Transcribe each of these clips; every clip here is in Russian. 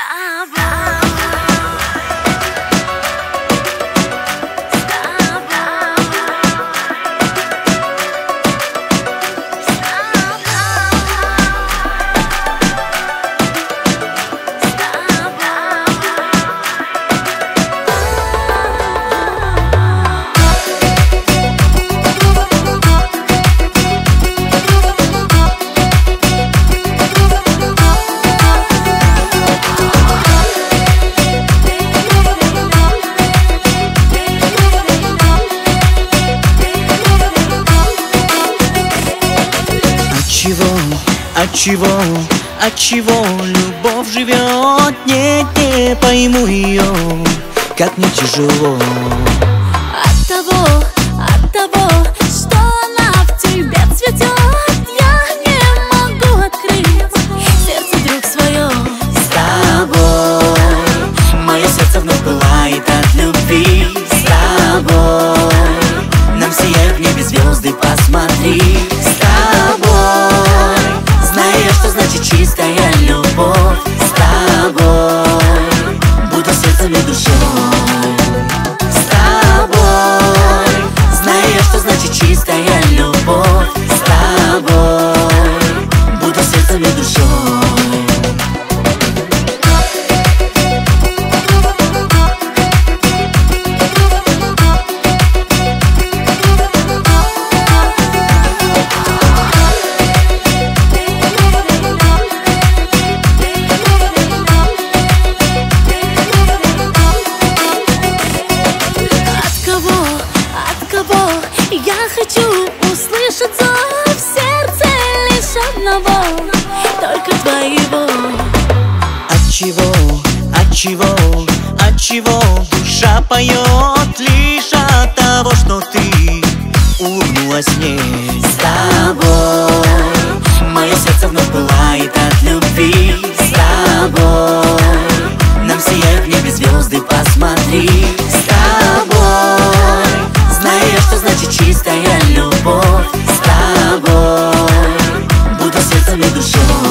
чего, от чего, от чего любовь живет? Нет, не пойму ее, как мне тяжело. чистая любовь с тобой. Буду сердцем и душой с тобой. Знаю я, что значит чистая любовь с тобой. Буду сердцем и душой. Хочу услышать зов в сердце лишь одного, только твоего. От чего, от чего, от чего душа поет сердцем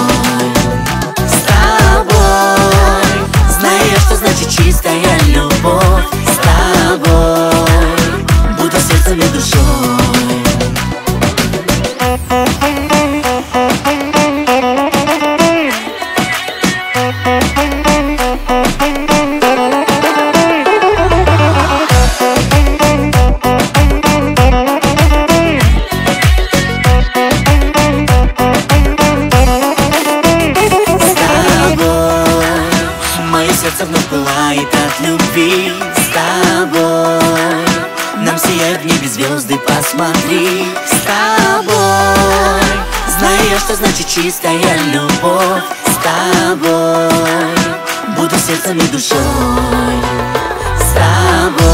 любви с тобой. Нам сияют в небе звезды, посмотри с тобой. Знаешь, что значит чистая любовь с тобой. Буду сердцем и душой с тобой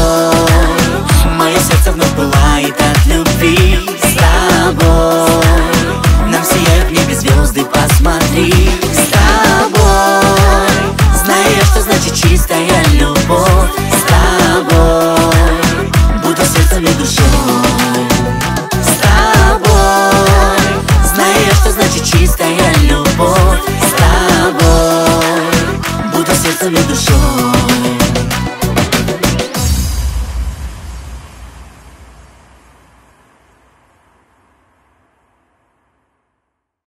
чистая любовь с тобой. Буду сердцем и душой.